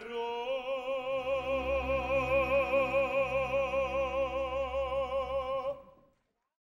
error.